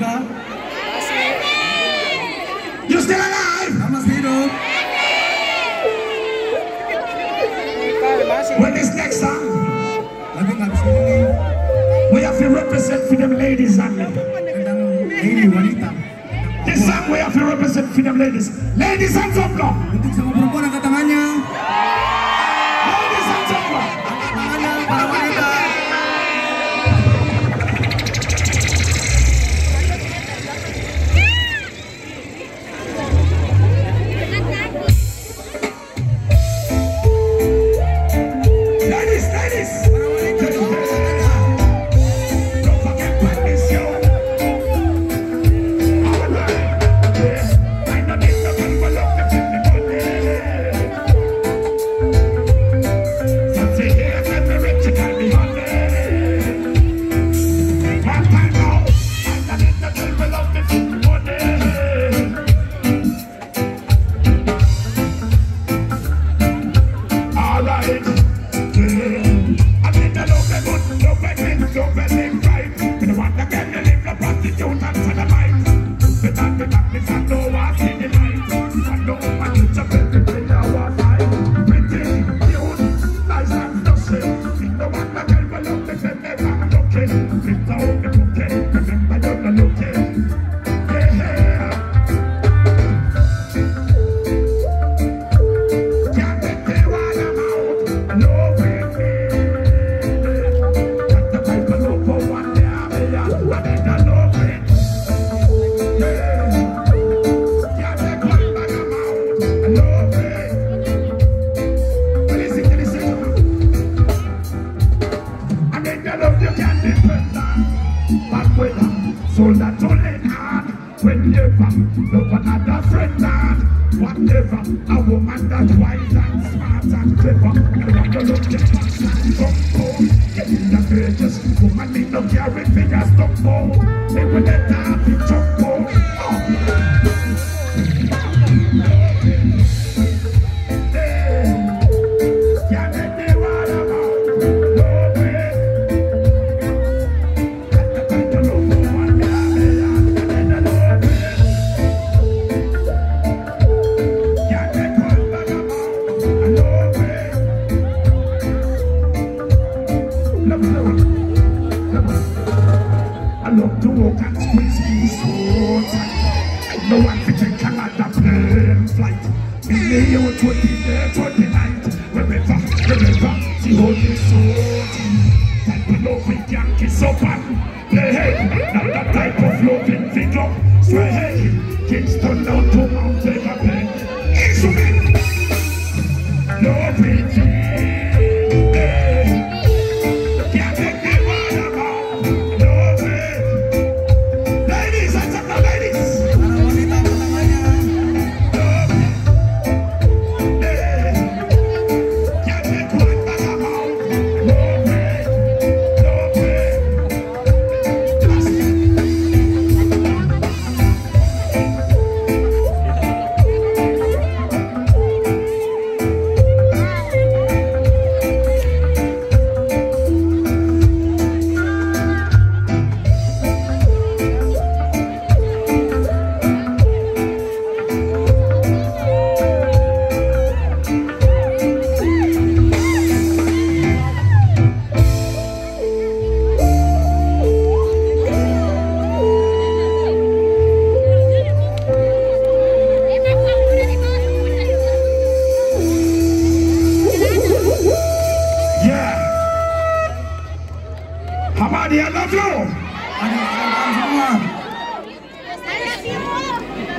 ka? You still alive? Kamu masih hidup? When this next song, we have to represent them ladies wanita. This song we have to represent them ladies. Ladies hands up now. Untuk semua perempuan angkat tangannya. Weather, so that only hard. Whenever, love another friend on Whatever, a woman that's wise and smart and clever. I want to look at fast and comfort oh, Getting the greatest. Woman in no carry figure stuck for They will let her be I love to walk and squeeze these roads. No one fit take another plane flight. In the year 20, 29, wherever, wherever, see how this road. Type of love we can kiss up and play. Not that type of loving go straight hey. Kingston somebody, I love you. I love you.